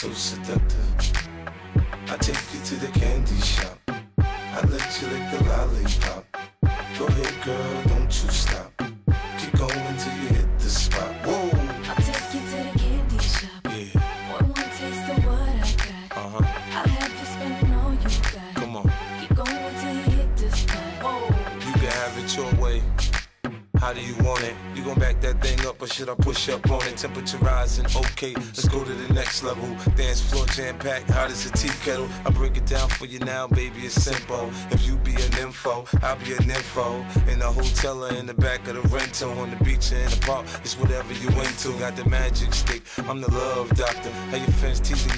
so seductive. I take you to the candy shop. I let you lick the lollipop. Go ahead, girl, don't you stop. Keep going till you hit the spot. Whoa, I'll take you to the candy shop. yeah, One more taste of what I got. uh huh. I'll have you spending all you got. Come on, Keep going till you hit the spot. Whoa. you can have it your way. How do you want it? You gon' back that thing up or should I push up on it? Temperature rising, okay, let's go to the next level. Dance floor jam packed, hot as a tea kettle. I break it down for you now, baby, it's simple. If you be an info, I'll be an info. In the hotel or in the back of the rental, on the beach or in the park, it's whatever you into. Got the magic stick, I'm the love doctor. How your fans teasing you?